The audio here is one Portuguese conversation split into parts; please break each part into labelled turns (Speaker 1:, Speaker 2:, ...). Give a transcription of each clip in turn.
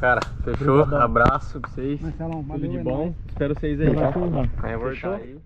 Speaker 1: Cara, fechou.
Speaker 2: Obrigadão.
Speaker 1: Abraço pra vocês.
Speaker 2: Marcelão,
Speaker 1: Tudo de
Speaker 2: é
Speaker 1: bom. Espero vocês aí, tá? Vai voltar
Speaker 2: Fechou?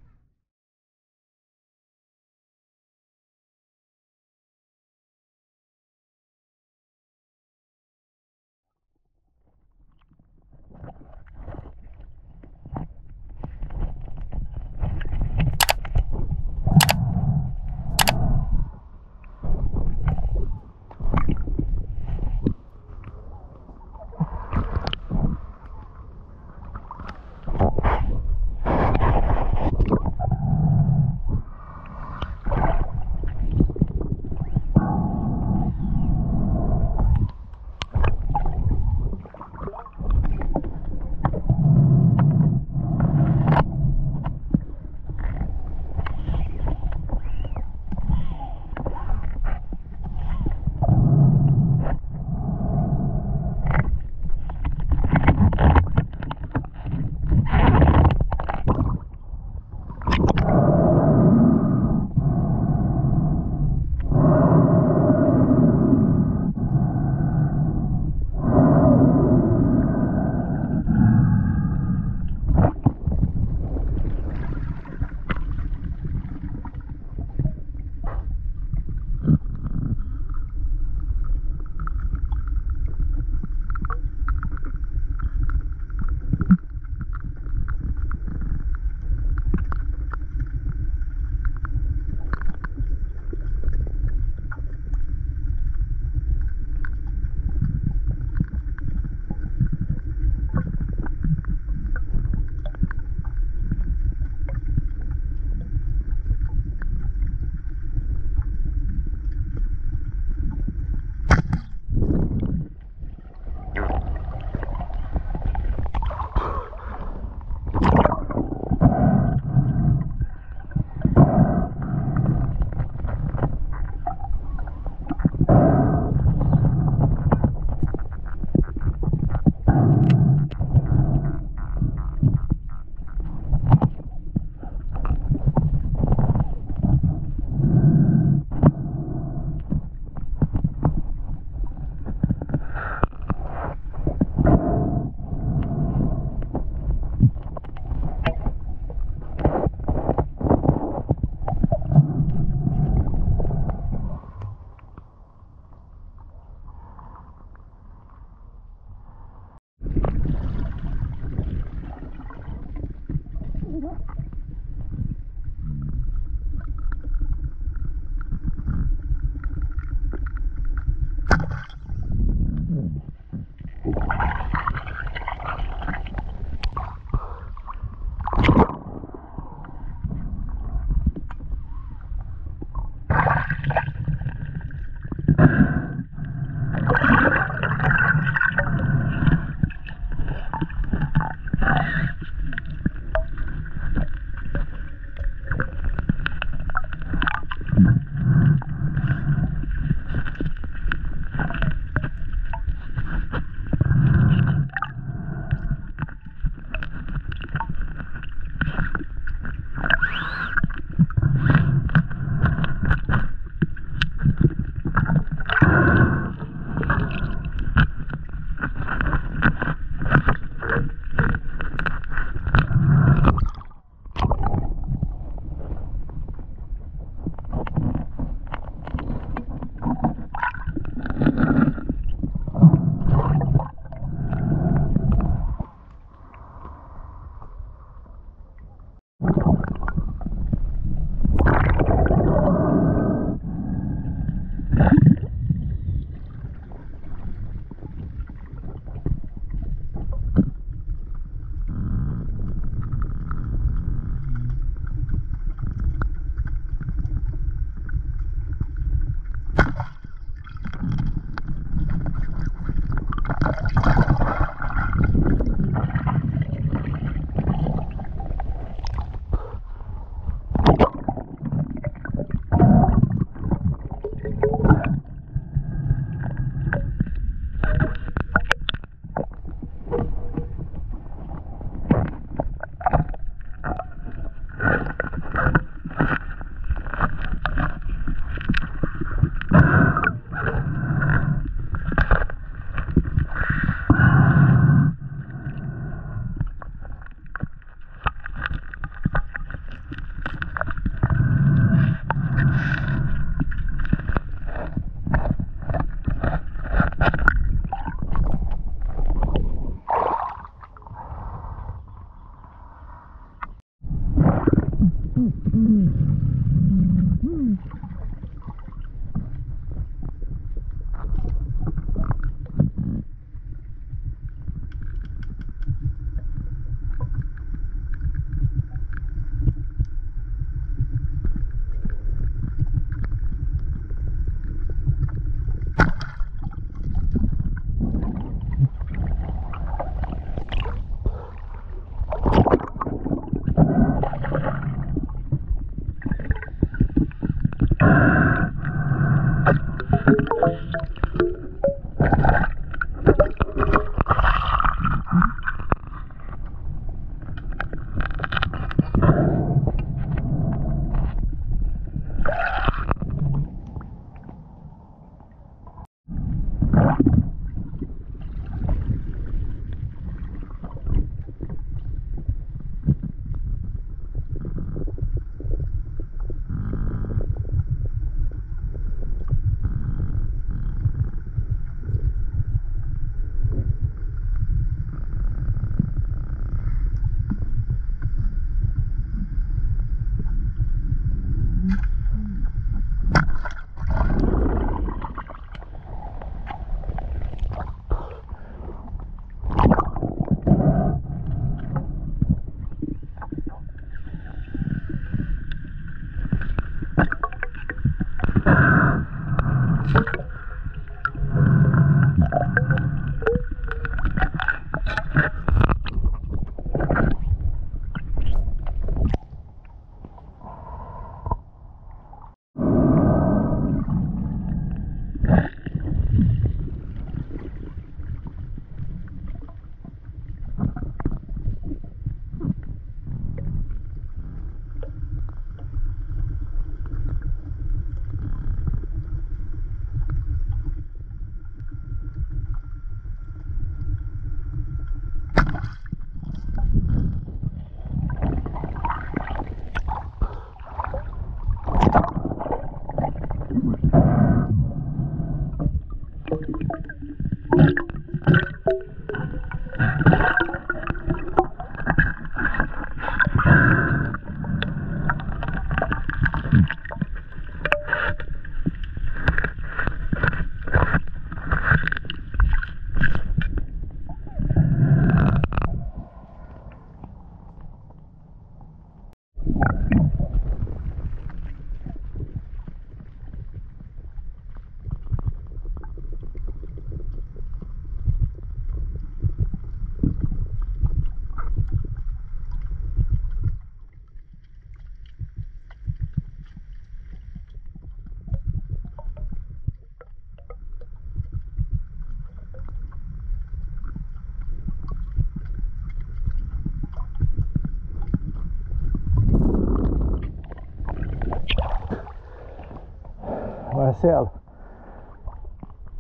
Speaker 2: Marcelo,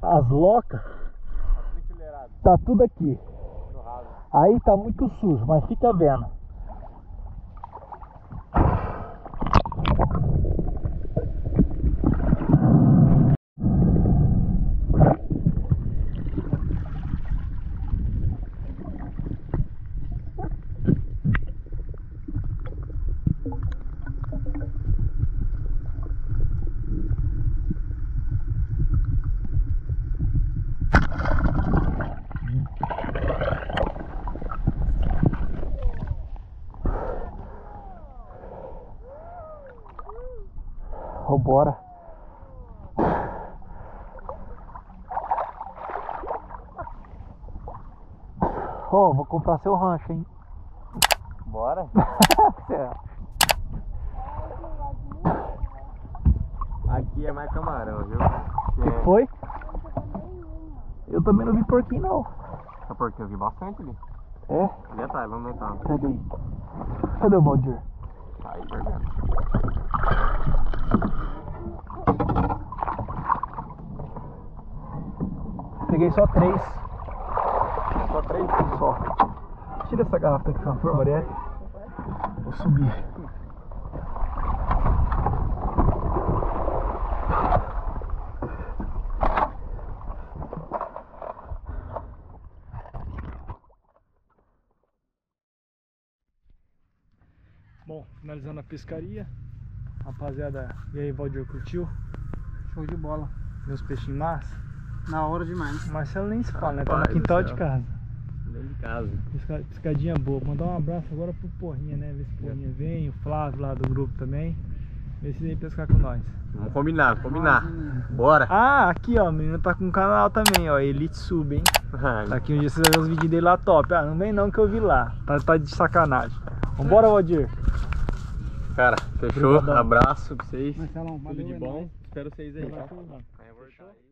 Speaker 2: as locas tá tudo aqui. Aí tá muito sujo, mas fica vendo. Vambora. Ô, vou comprar seu rancho, hein?
Speaker 1: Bora.
Speaker 2: É.
Speaker 1: Aqui é mais camarão, viu?
Speaker 2: O que foi? Eu também não vi porquinho não.
Speaker 1: É porque eu vi bastante ali.
Speaker 2: É?
Speaker 1: Ali atrás, vamos aumentar.
Speaker 2: Cadê? Cadê o Valdir?
Speaker 1: Tá aí, por
Speaker 2: Peguei só três.
Speaker 1: Só três.
Speaker 2: Só. Tira essa garrafa aqui, por favor, Marielle. Vou subir. Bom, finalizando a pescaria. Rapaziada, e aí, Valdir, curtiu?
Speaker 3: Show de bola.
Speaker 2: Meus peixinhos massa?
Speaker 3: Na hora demais.
Speaker 2: Marcelo nem se fala, né? Tá no
Speaker 1: Rapaz do
Speaker 2: quintal de
Speaker 1: céu.
Speaker 2: casa.
Speaker 1: Dentro de casa.
Speaker 2: Pescadinha boa. Mandar um abraço agora pro Porrinha, né? Ver se o Porrinha vem, o Flávio lá do grupo também. Ver se vem pescar com nós.
Speaker 1: Vamos combinar, combinar.
Speaker 3: Menino.
Speaker 1: Bora.
Speaker 2: Ah, aqui ó, o menino tá com um canal também, ó. Elite Sub, hein? Daqui um dia vocês vão ver os vídeos dele lá top. Ah, não vem não que eu vi lá. Tá, tá de sacanagem. Vambora, Valdir.
Speaker 1: Cara, fechou.
Speaker 2: Obrigadão.
Speaker 1: Abraço pra vocês.
Speaker 3: Marcelão,
Speaker 1: Tudo
Speaker 3: valeu,
Speaker 1: de
Speaker 3: é
Speaker 1: bom. Espero vocês aí, tá?
Speaker 2: Fechou?